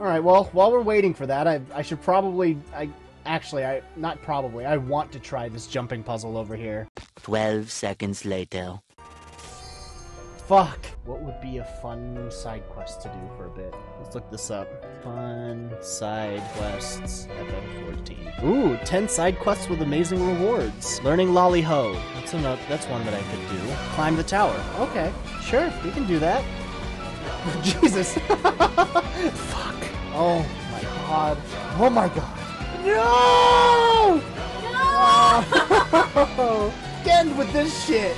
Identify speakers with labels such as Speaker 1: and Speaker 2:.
Speaker 1: All right. Well, while we're waiting for that, I I should probably I actually I not probably I want to try this jumping puzzle over here.
Speaker 2: 12 seconds later.
Speaker 1: Fuck. What would be a fun side quest to do for a bit? Let's look this up. Fun side quests FF14. Ooh, 10 side quests with amazing rewards. Learning Lolly Ho. That's another, that's one that I could do. Climb the tower. Okay, sure, we can do that. Jesus. Oh god. Oh my god. No! No! End with this shit.